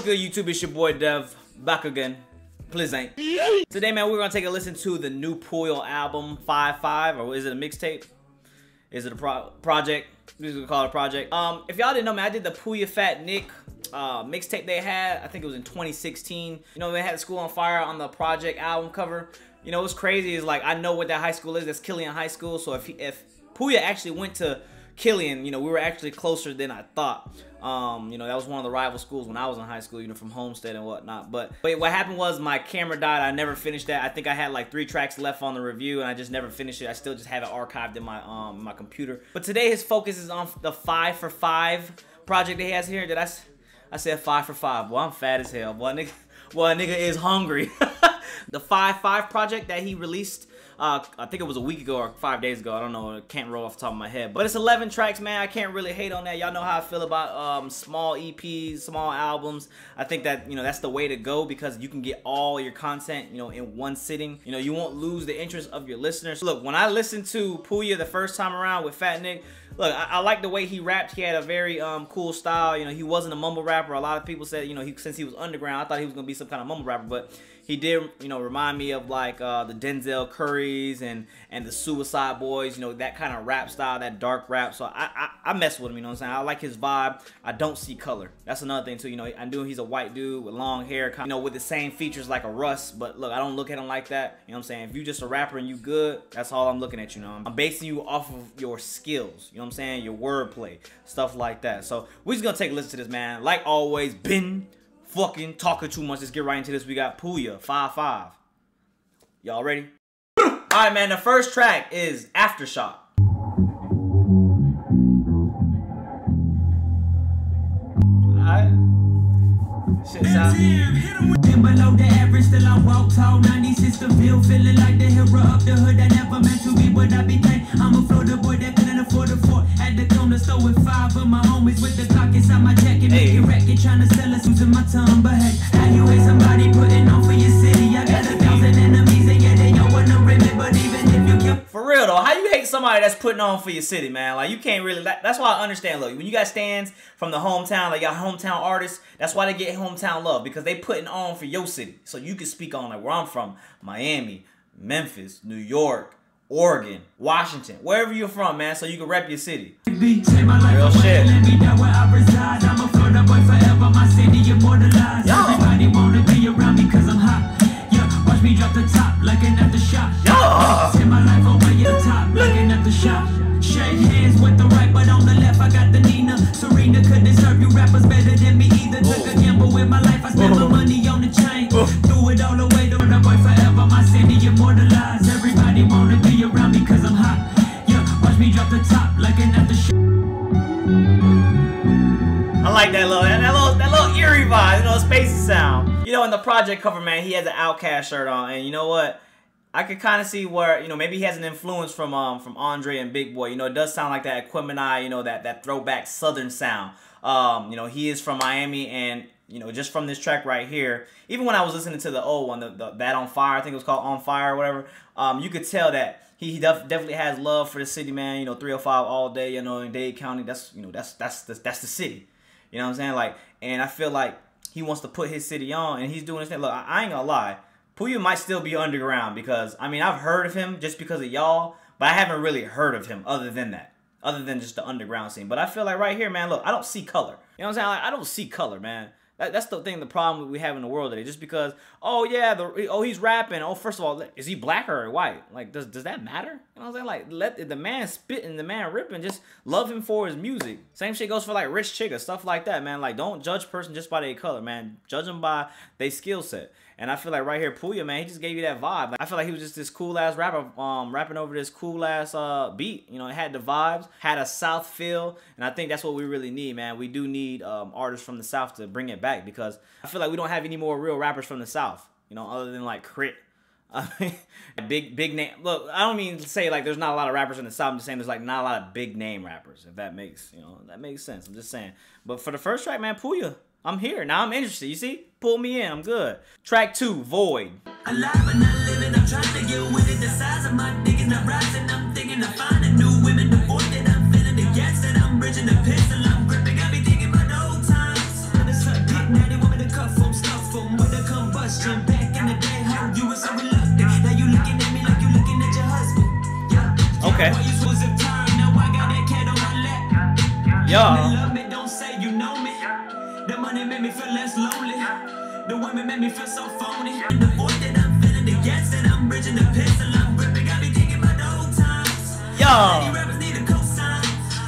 What's good, YouTube? It's your boy Dev, back again. Please ain't. Today, man, we're gonna take a listen to the new Pouya album, 5-5, or is it a mixtape? Is it a pro project? We're gonna call it a project. Um, if y'all didn't know, man, I did the Pouya Fat Nick uh, mixtape they had. I think it was in 2016. You know, they had School on Fire on the project album cover. You know, what's crazy is like I know what that high school is. That's Killian High School. So if he, if Pouya actually went to Killian, you know, we were actually closer than I thought. Um, you know, that was one of the rival schools when I was in high school, you know, from Homestead and whatnot. But, but what happened was my camera died. I never finished that. I think I had like three tracks left on the review and I just never finished it. I still just have it archived in my um my computer. But today his focus is on the five for five project that he has here. Did I? I said five for five. Well, I'm fat as hell. Boy, nigga, well, nigga is hungry. the five five project that he released uh, I think it was a week ago or five days ago. I don't know. I can't roll off the top of my head. But it's 11 tracks, man. I can't really hate on that. Y'all know how I feel about um, small EPs, small albums. I think that, you know, that's the way to go because you can get all your content, you know, in one sitting. You know, you won't lose the interest of your listeners. Look, when I listened to Pouya the first time around with Fat Nick, look, I, I like the way he rapped. He had a very um, cool style. You know, he wasn't a mumble rapper. A lot of people said, you know, he, since he was underground, I thought he was going to be some kind of mumble rapper. But he did, you know, remind me of like uh, the Denzel Currys and and the Suicide Boys, you know, that kind of rap style, that dark rap. So I, I, I mess with him, you know what I'm saying? I like his vibe. I don't see color. That's another thing too, you know, I knew he's a white dude with long hair, you know, with the same features like a Russ, but look, I don't look at him like that. You know what I'm saying? If you just a rapper and you good, that's all I'm looking at, you know. I'm basing you off of your skills, you know what I'm saying? Your wordplay, stuff like that. So we're just gonna take a listen to this, man. Like always, been fucking talking too much. Let's get right into this. We got Pouya, 5-5. Y'all ready? Alright, man. The first track is Aftershock. Alright. Shit sounds... below the average, still I walk tall. 96 the feel, feeling like the hero of the hood. I never meant to be what I became. I'm a floater boy that couldn't afford a fort. At the corner store with five of my homies with the clock inside my jacket. Hey. Making racket, trying to sell us using my tongue. But hey, how you hate somebody putting on for your city? I got a thousand enemies and yeah, they want to rip it. But even if you kill. For real though, how you hate somebody that's putting on for your city, man? Like you can't really. That, that's why I understand. Look, when you got stands from the hometown, like your hometown artists, that's why they get hometown love because they putting on for your city, so you can speak on like where I'm from, Miami, Memphis, New York, Oregon, Washington, wherever you're from, man, so you can rep your city. Real shit. Yo. Everybody project cover, man, he has an OutKast shirt on, and you know what? I could kind of see where, you know, maybe he has an influence from um from Andre and Big Boi. You know, it does sound like that Aquemini, you know, that that throwback Southern sound. Um, you know, he is from Miami, and you know, just from this track right here, even when I was listening to the old one, the, the that on fire, I think it was called On Fire or whatever, um, you could tell that he, he def definitely has love for the city, man. You know, 305 all day, you know, in Dade County, that's you know, that's that's the, that's the city. You know what I'm saying? Like, and I feel like he wants to put his city on, and he's doing this thing. Look, I, I ain't gonna lie, Pouya might still be underground because I mean I've heard of him just because of y'all, but I haven't really heard of him other than that, other than just the underground scene. But I feel like right here, man, look, I don't see color. You know what I'm saying? Like, I don't see color, man. That, that's the thing, the problem we have in the world today. Just because, oh yeah, the oh he's rapping. Oh, first of all, is he black or white? Like, does does that matter? You know what I'm saying? Like, let the man spitting, the man ripping, just love him for his music. Same shit goes for like Rich Chigga, stuff like that, man. Like, don't judge person just by their color, man. Judge them by their skill set. And I feel like right here, Pouya, man, he just gave you that vibe. Like, I feel like he was just this cool ass rapper, um, rapping over this cool ass uh beat. You know, it had the vibes, had a South feel, and I think that's what we really need, man. We do need um, artists from the South to bring it back because I feel like we don't have any more real rappers from the South. You know, other than like Crit. I mean, big big name. Look, I don't mean to say like there's not a lot of rappers in the South. I'm just saying there's like not a lot of big name rappers. If that makes you know that makes sense. I'm just saying. But for the first track, man, Pouya, I'm here. Now I'm interested. You see? pull me in. I'm good. Track two, Void. Alive and not living, I'm trying to get with it. The size of my dick is not rising. I'm thinking of finding new women. The that I'm feeling, the gas that I'm bridging, the pistol I'm gripping. Thinking about old times. It's dick, to cut from, stuff from, with combustion. Back in the day, how you were so reluctant. Now you looking at me like you looking at your husband. Yeah. Okay. Yeah. The women made me feel so phony. The void that I'm feeling, the gas that I'm bridging, the pistol I'm gripping, got me thinking about the old times. Yo. rappers need a cosign.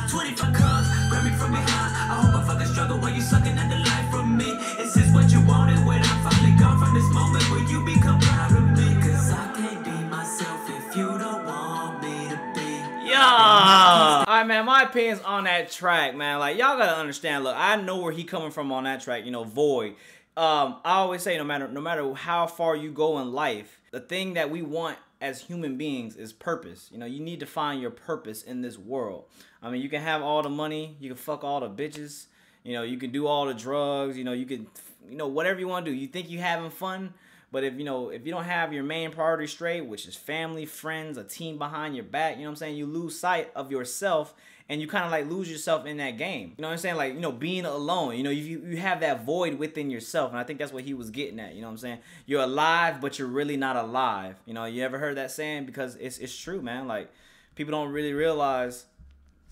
25 cars, grab me from behind. I hope I fucking struggle while you sucking at the life from me. Is this what you wanted when I'm finally gone from this moment where you become proud of me? Cause I can't be myself if you don't want me to be. Yeah. All right, man. My opinions on that track, man. Like y'all gotta understand. Look, I know where he coming from on that track. You know, Void. Um, I always say, no matter no matter how far you go in life, the thing that we want as human beings is purpose. You know, you need to find your purpose in this world. I mean, you can have all the money, you can fuck all the bitches, you know, you can do all the drugs, you know, you can, you know, whatever you want to do. You think you're having fun, but if you know, if you don't have your main priority straight, which is family, friends, a team behind your back, you know what I'm saying? You lose sight of yourself and you kind of like lose yourself in that game. You know what I'm saying? Like, you know, being alone, you know, you, you have that void within yourself. And I think that's what he was getting at. You know what I'm saying? You're alive, but you're really not alive. You know, you ever heard that saying? Because it's, it's true, man. Like, people don't really realize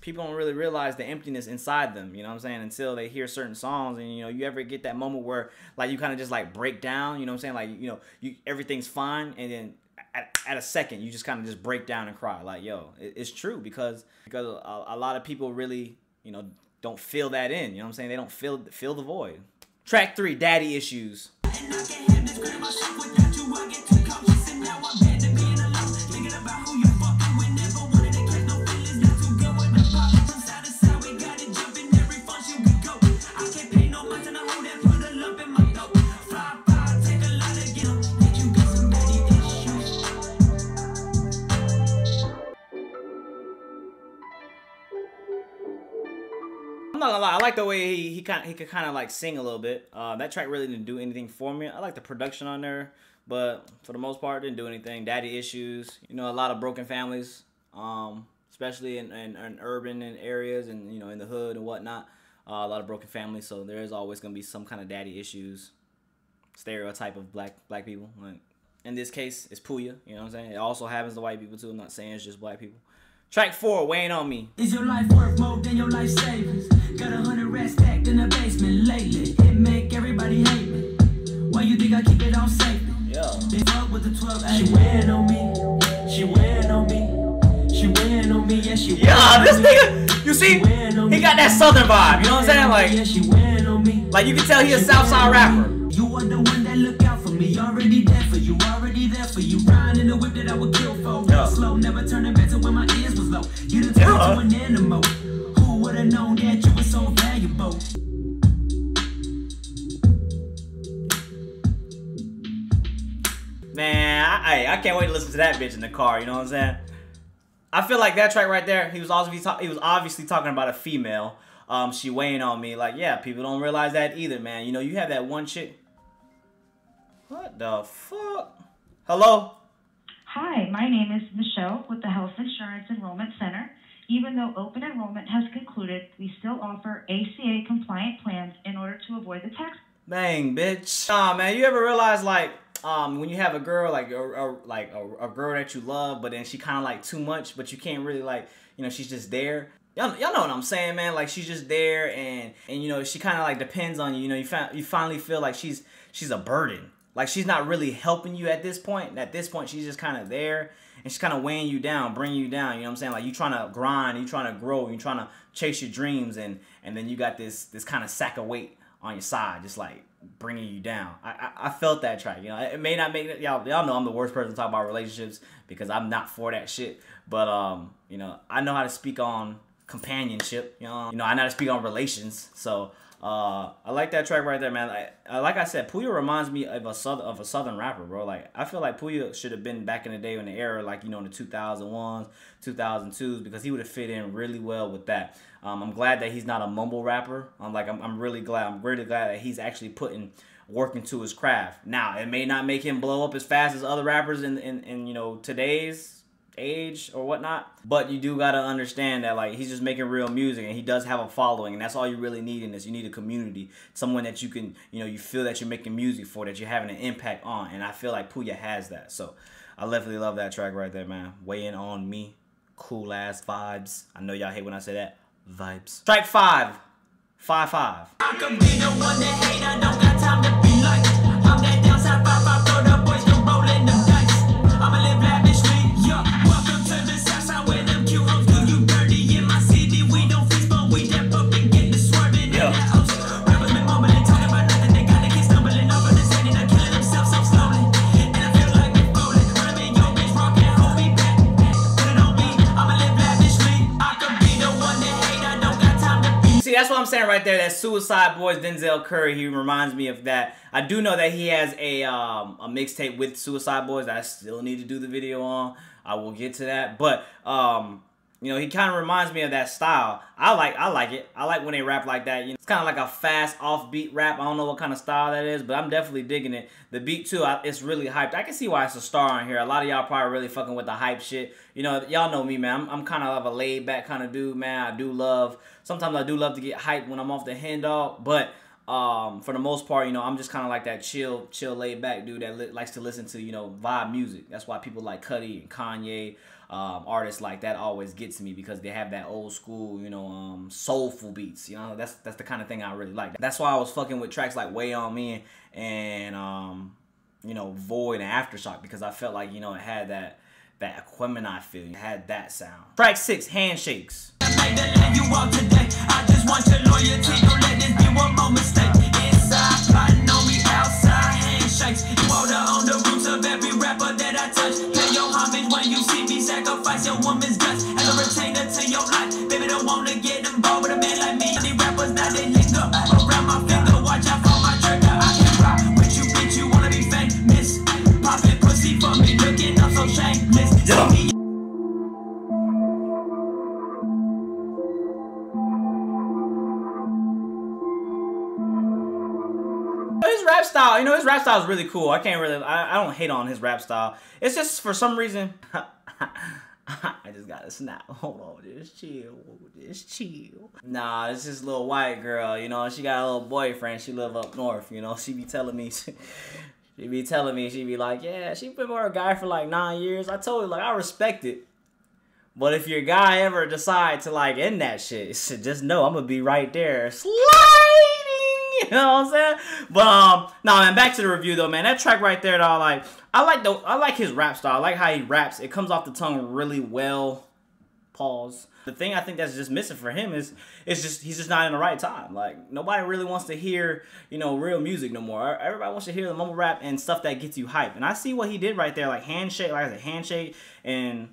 people don't really realize the emptiness inside them, you know what I'm saying, until they hear certain songs and you know, you ever get that moment where like you kind of just like break down, you know what I'm saying? Like, you know, you everything's fine and then at, at a second you just kind of just break down and cry like, yo, it, it's true because because a, a lot of people really, you know, don't fill that in, you know what I'm saying? They don't fill feel the void. Track 3, Daddy Issues. Gonna lie, I like the way he he kind he could kind of like sing a little bit. Uh, that track really didn't do anything for me. I like the production on there, but for the most part, didn't do anything. Daddy issues, you know, a lot of broken families, um, especially in, in, in urban and areas and you know in the hood and whatnot. Uh, a lot of broken families, so there is always gonna be some kind of daddy issues, stereotype of black black people. Like in this case, it's Pouya. You know what I'm saying? It also happens to white people too. I'm not saying it's just black people. Track four, weighing on me. Is your life worth more than your life savings? Got a hundred rats stacked in the basement lately. It make everybody hate me. Why you think I keep it all safe? Yeah. They fuck with the 12 She weighing on me. She weighing on me. She weighing on me. Yeah, she Yeah, on this nigga, you see, he got that southern vibe. You know what I'm saying? yeah, Like, she weighing on me. like you can tell he a She Southside rapper. You are the one that look out for me. Already there for you. Already there for you. Riding in the whip that I would kill for. Yeah. Slow, never turning back to when my ears was low. You done turned Yeah. to an animal. I I can't wait to listen to that bitch in the car. You know what I'm saying? I feel like that track right there. He was obviously ta- he was obviously talking about a female. Um, she weighing on me. Like, yeah, people don't realize that either, man. You know, you have that one chick. What the fuck? Hello. Hi, my name is Michelle with the Health Insurance Enrollment Center. Even though open enrollment has concluded, we still offer ACA compliant plans in order to avoid the tax Bang, bitch. Nah, man, you ever realize like um when you have a girl like a, a like a, a girl that you love, but then she kind of like too much, but you can't really like you know she's just there. Y'all, y'all know what I'm saying, man. Like she's just there, and and you know she kind of like depends on you. You know, you find you finally feel like she's she's a burden. Like she's not really helping you at this point. At this point, she's just kind of there, and she's kind of weighing you down, bringing you down. You know what I'm saying? Like you trying to grind, you trying to grow, you trying to chase your dreams, and and then you got this this kind of sack of weight on your side, just like bringing you down. I, I, I felt that track. You know, it may not make. Y'all, y'all know I'm the worst person to talk about relationships because I'm not for that shit. But um, you know, I know how to speak on companionship. You know, you know, I know how to speak on relations. So uh, I like that track right there, man. Like, uh, like I said, Pouya reminds me of a southern of a southern rapper, bro. Like I feel like Pouya should have been back in the day in the era, like you know, in the 2001s, 2002s, because he would have fit in really well with that. Um, I'm glad that he's not a mumble rapper. I'm like, I'm, I'm really glad. I'm really glad that he's actually putting work into his craft. Now, it may not make him blow up as fast as other rappers in in, in you know today's age or whatnot, but you do gotta understand that like he's just making real music and he does have a following, and that's all you really need in this. You need a community, someone that you can you know you feel that you're making music for, that you're having an impact on, and I feel like Pouya has that. So I definitely love that track right there, man. Weighing on me. cool ass vibes. I know y'all hate when I say that. Vibes. Strike five. Five five. Saying right there. That Suicide Boys Denzel Curry, he reminds me of that. I do know that he has a um, a mixtape with Suicide Boys that I still need to do the video on. I will get to that, but um, you know, he kind of reminds me of that style. I like I like it. I like when they rap like that. You know, it's kind of like a fast offbeat rap. I don't know what kind of style that is, but I'm definitely digging it. The beat too, I, it's really hyped. I can see why it's a star on here. A lot of y'all probably really fucking with the hype shit. You know, y'all know me, man. I'm, I'm kind of of a laid back kind of dude, man. I do love. Sometimes I do love to get hyped when I'm off the hand but um, for the most part, you know, I'm just kind of like that chill, chill, laid back dude that li- likes to listen to, you know, vibe music. That's why people like Cudi and Kanye, um, artists like that always get to me because they have that old school, you know, um, soulful beats. You know, that's that's the kind of thing I really like. That's why I was fucking with tracks like Way on Me and um, you know, Void and Aftershock because I felt like you know it had that that Aquemini feel. It had that sound. Track six, Handshakes. His rap style, you know, his rap style is really cool. I can't really, I, I don't hate on his rap style. It's just for some reason, I just got a snap. Hold on, just chill, just chill. Nah, it's this little white girl, you know, she got a little boyfriend. She live up north, you know. She be telling me, she be telling me, she be like, yeah, she been with her guy for like nine years. I told her like I respect it. But if your guy ever decide to like end that shit, just know I'm gonna be right there sliding. You know what I'm saying? But um, nah, man. Back to the review though, man. That track right there, though, like I like the I like his rap style. I like how he raps. It comes off the tongue really well. Pause. The thing I think that's just missing for him is it's just he's just not in the right time. Like nobody really wants to hear you know real music no more. Everybody wants to hear the mumble rap and stuff that gets you hype. And I see what he did right there, like handshake, like I said, handshake and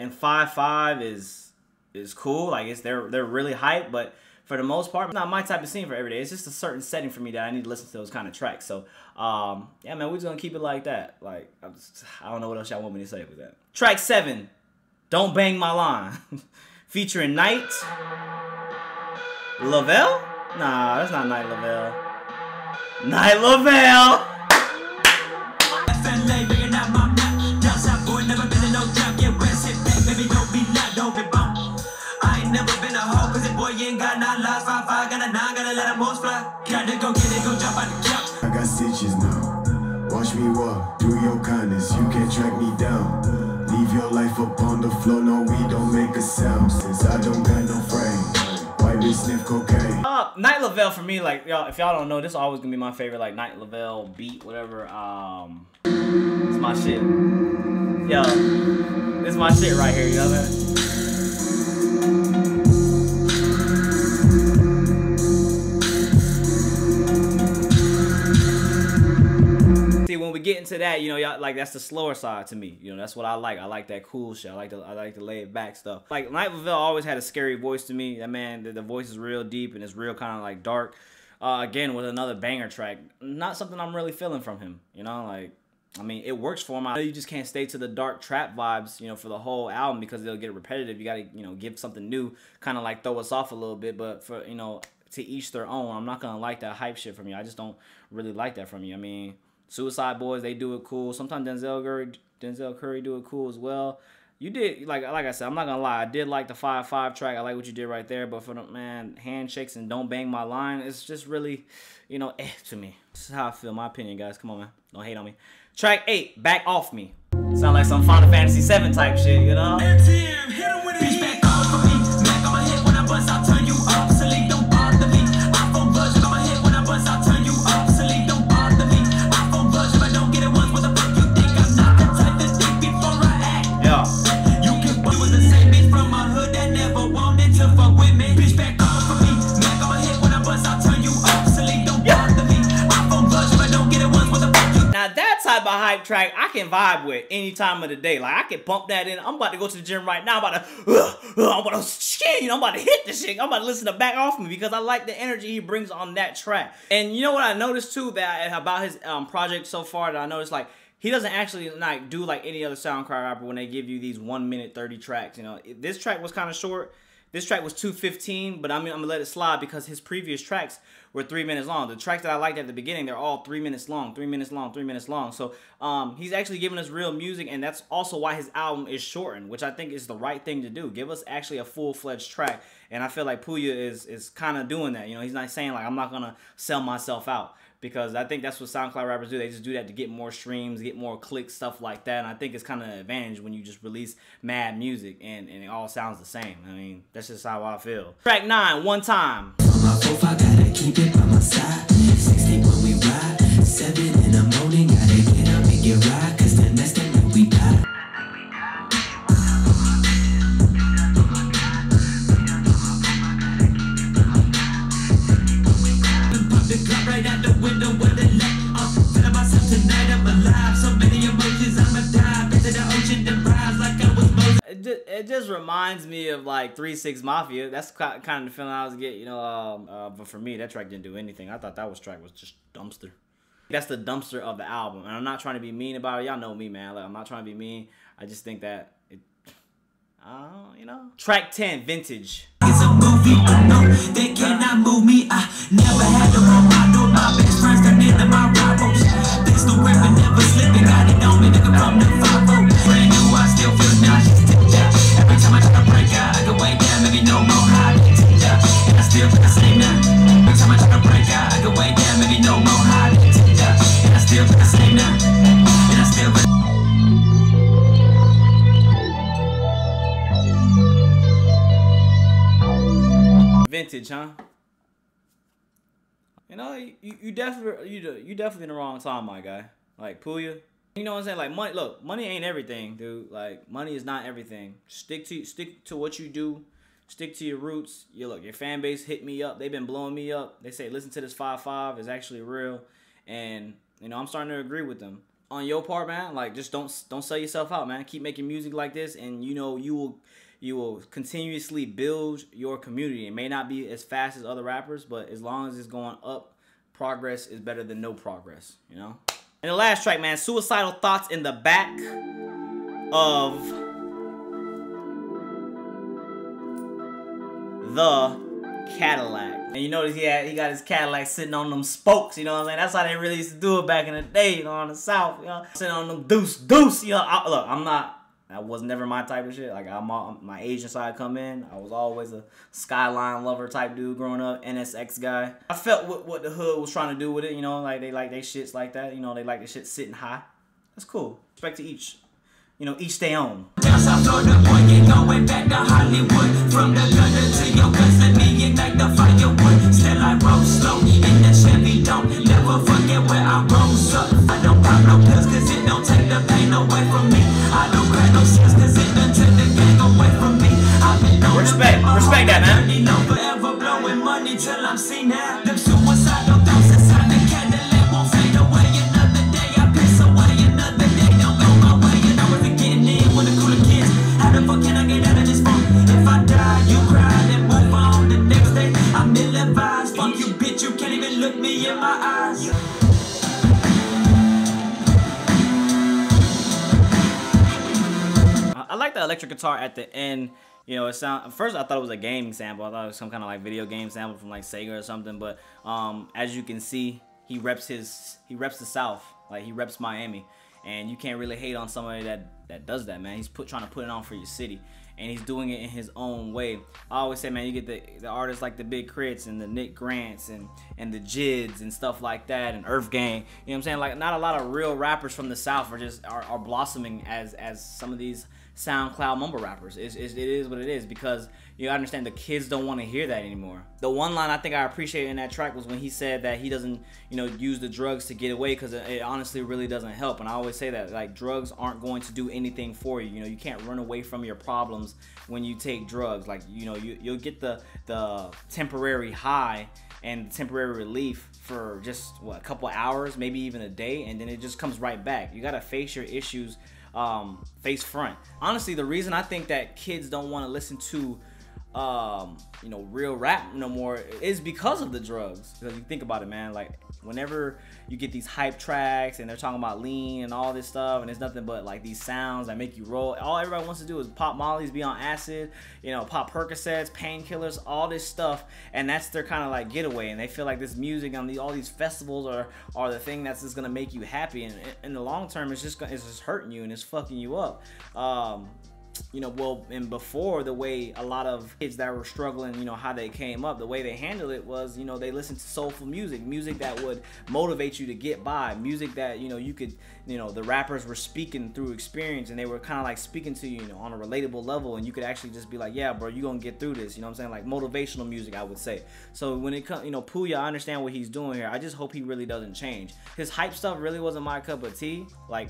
and five five is is cool. Like it's they're they're really hype, but for the most part, not my type of scene for every day. It's just a certain setting for me that I need to listen to those kind of tracks. So um, yeah, man, we're just gonna keep it like that. Like just, I don't know what else y'all want me to say with that. Track seven, don't bang my line, featuring Night Lovell. Nah, that's not Night Lovell. Night Lovell. Nine. Five, five, got a nine, gotta let them most fly. Gotta go get it, go jump out the couch. I got stitches now. Watch me walk, do your kindness, you can't track me down. Leave your life up on the floor, no, we don't make a sound. Since I don't got no frame, white bitch sniff cocaine. Uh, Night Lovell for me, like y'all, if y'all don't know, this is always gonna be my favorite, like Night Lovell beat, whatever. Um, it's my shit. Yo, this is my shit right here. You know what I mean? Get into that, you know, y'all like that's the slower side to me. You know, that's what I like. I like that cool shit. I like the I like the laid back stuff. Like Night Lovell always had a scary voice to me. That man, the, the voice is real deep and it's real kind of like dark. Uh, again, with another banger track, not something I'm really feeling from him. You know, like I mean, it works for him. I know you just can't stay to the dark trap vibes, you know, for the whole album because they'll get repetitive. You got to, you know, give something new, kind of like throw us off a little bit. But for you know, to each their own. I'm not gonna like that hype shit from you. I just don't really like that from you. I mean, Suicide Boys, they do it cool. Sometimes Denzel Curry, Denzel Curry do it cool as well. You did like like I said, I'm not gonna lie. I did like the five five track. I like what you did right there. But for the man, handshakes and don't bang my line, it's just really, you know, eh to me. This is how I feel. My opinion, guys. Come on, man. Don't hate on me. Track eight, back off me. Sound like some Final Fantasy VII type shit, you know. MTM, track I can vibe with any time of the day. Like I can bump that in. I'm about to go to the gym right now. I'm about to, uh, uh, I'm about to know, I'm about to hit the shit. I'm about to listen to back off me because I like the energy he brings on that track. And you know what I noticed too that about his um, project so far that I noticed like he doesn't actually like do like any other SoundCloud rapper when they give you these one minute thirty tracks. You know, this track was kind of short. This track was 215, but I mean, I'm gonna let it slide because his previous tracks were three minutes long. The tracks that I liked at the beginning, they're all three minutes long, three minutes long, three minutes long. So um, he's actually giving us real music, and that's also why his album is shortened, which I think is the right thing to do. Give us actually a full fledged track, and I feel like Pouya is is kind of doing that. You know, he's not saying like I'm not gonna sell myself out because I think that's what SoundCloud rappers do. They just do that to get more streams, get more clicks, stuff like that. And I think it's kind of an advantage when you just release mad music and, and it all sounds the same. I mean, that's just how I feel. Track nine, one time. Uma fofa cara aqui vem pra amassar. Of like Three Six Mafia. That's kind of the feeling I was getting, you know. Um, uh, but for me, that track didn't do anything. I thought that was track was just dumpster. That's the dumpster of the album, and I'm not trying to be mean about it. Y'all know me, man. Like I'm not trying to be mean. I just think that it, uh, you know. Track ten, Vintage. It's a movie, but no, they cannot move me. I never had You you, definitely you you definitely in the wrong time, my guy. Like Pouya, you you know what I'm saying? Like money. Look, money ain't everything, dude. Like money is not everything. Stick to stick to what you do. Stick to your roots. You look, your fan base hit me up. They've been blowing me up. They say listen to this five five is actually real, and you know I'm starting to agree with them. On your part, man, like just don't don't sell yourself out, man. Keep making music like this, and you know you will you will continuously build your community. It may not be as fast as other rappers, but as long as it's going up, progress is better than no progress. You know. And the last track, man, Suicidal Thoughts in the back of the Cadillac. And you notice he had he got his Cadillac sitting on them spokes, you know what I'm saying? That's how they really used to do it back in the day, you know, on the south, you know, sitting on them deuce, deuce, you know. I, look, I'm not that was never my type of shit. Like I'm all, my Asian side come in. I was always a skyline lover type dude growing up, NSX guy. I felt what, what the hood was trying to do with it. You know, like they like they shits like that. You know, they like the shit sitting high. That's cool. Respect to each. You know, each stay on. South Florida, boy, you going back to Hollywood. From the gutter to your cousin, me ignite the firewood. Still I roll slow in the Chevy, don't never forget where I rose up. I don't pop no pills, cause it don't take the pain away from me. I don't crack no cause it done took the gang away from me. I've been Respect, respect that, man. Forever blowing money till I'm seen now. Electric guitar at the end. You know, it sound first I thought it was a gaming sample. I thought it was some kind of like video game sample from like Sega or something. But um, as you can see, he reps his he reps the South. Like he reps Miami, and you can't really hate on somebody that that does that, man. He's put trying to put it on for your city, and he's doing it in his own way. I always say, man, you get the the artists like the Big Crits and the Nick Grants and and the Jids and stuff like that, and EarthGang. You know what I'm saying? Like not a lot of real rappers from the South are just are, are blossoming as as some of these SoundCloud mumble rappers. It's, it's, it is what it is because you understand the kids don't want to hear that anymore. The one line I think I appreciated in that track was when he said that he doesn't, you know, use the drugs to get away because it, it, honestly really doesn't help. And I always say that like drugs aren't going to do anything for you. You know, you can't run away from your problems when you take drugs. Like you know, you you'll get the the temporary high and temporary relief for just what a couple hours, maybe even a day, and then it just comes right back. You gotta face your issues um, face front. Honestly, the reason I think that kids don't want to listen to um, you know, real rap no more is because of the drugs. Because you think about it, man, like whenever you get these hype tracks and they're talking about lean and all this stuff, and it's nothing but like these sounds that make you roll. All everybody wants to do is pop mollies, be on acid, you know, pop Percocets, painkillers, all this stuff, and that's their kind of like getaway. And they feel like this music on the all these festivals are are the thing that's just gonna make you happy. And in the long term, it's just it's just hurting you and it's fucking you up. Um, you know, well, and before the way a lot of kids that were struggling, you know, how they came up, the way they handled it was, you know, they listened to soulful music, music that would motivate you to get by, music that, you know, you could, you know, the rappers were speaking through experience and they were kind of like speaking to you, you know, on a relatable level and you could actually just be like, yeah, bro, you're gonna get through this, you know what I'm saying? Like motivational music, I would say. So when it comes, you know, Pouya, I understand what he's doing here. I just hope he really doesn't change. His hype stuff really wasn't my cup of tea. Like,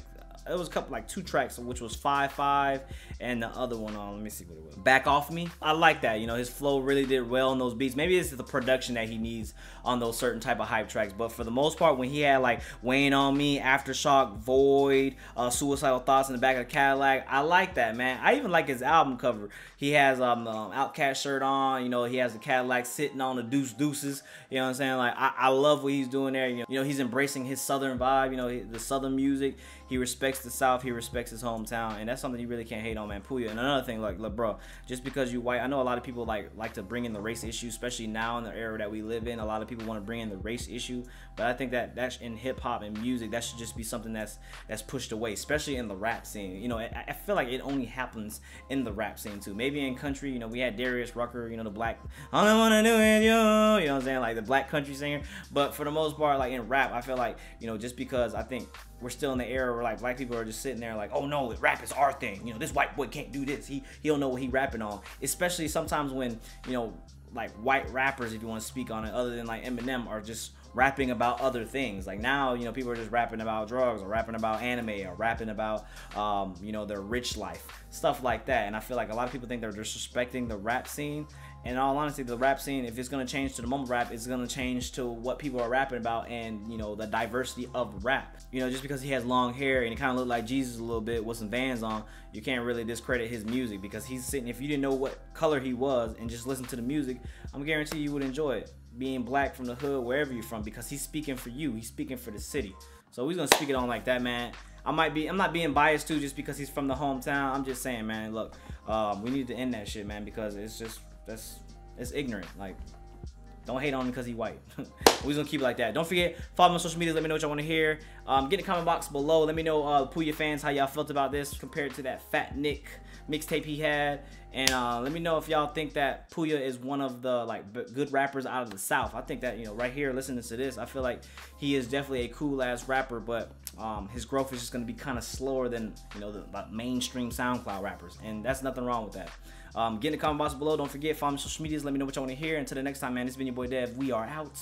it was a couple like two tracks, which was five five, and the other one on. Uh, let me see what it was. Back off me. I like that. You know, his flow really did well on those beats. Maybe it's the production that he needs on those certain type of hype tracks. But for the most part, when he had like Weighing on Me, Aftershock, Void, uh, Suicidal Thoughts in the back of the Cadillac, I like that man. I even like his album cover. He has um, um OutKast shirt on. You know, he has the Cadillac sitting on the deuce deuces. You know what I'm saying? Like I, I love what he's doing there. You know, you know he's embracing his southern vibe. You know, the southern music. He respects the South. He respects his hometown, and that's something you really can't hate on, man. Pouya. And another thing, like, look, bro, just because you white, I know a lot of people like like to bring in the race issue, especially now in the era that we live in. A lot of people want to bring in the race issue, but I think that that's in hip hop and music, that should just be something that's that's pushed away, especially in the rap scene. You know, I, I feel like it only happens in the rap scene too. Maybe in country, you know, we had Darius Rucker, you know, the black, all I wanna do is you, you know what I'm saying, like the black country singer. But for the most part, like in rap, I feel like you know, just because I think we're still in the era where like black people are just sitting there like, oh no, rap is our thing. You know, this white boy can't do this. He he don't know what he rapping on. Especially sometimes when you know like white rappers, if you want to speak on it, other than like Eminem, are just rapping about other things. Like now, you know, people are just rapping about drugs or rapping about anime or rapping about, um, you know, their rich life, stuff like that. And I feel like a lot of people think they're disrespecting the rap scene. And in all honesty, the rap scene, if it's gonna change to the mumble rap, it's gonna change to what people are rapping about and you know the diversity of rap. You know, just because he has long hair and he kind of looked like Jesus a little bit with some Vans on, you can't really discredit his music because he's sitting. If you didn't know what color he was and just listen to the music, I'm guarantee you would enjoy it. Being black from the hood, wherever you're from, because he's speaking for you. He's speaking for the city. So he's gonna speak it on like that, man. I might be, I'm not being biased too, just because he's from the hometown. I'm just saying, man. Look, um, we need to end that shit, man, because it's just that's it's ignorant. Like, don't hate on him because he white. We're gonna keep it like that. Don't forget, follow me on social media. Let me know what y'all want to hear. Um, get in the comment box below. Let me know, uh, Pouya fans, how y'all felt about this compared to that Fat Nick mixtape he had. And uh, let me know if y'all think that Pouya is one of the like good rappers out of the South. I think that you know right here, listening to this, I feel like he is definitely a cool ass rapper, but um, his growth is just gonna be kind of slower than you know the, the, mainstream SoundCloud rappers, and that's nothing wrong with that. Um, get in the comment box below. Don't forget follow me on social medias. Let me know what y'all want to hear. Until the next time, man. Has been your boy Dev. We are out.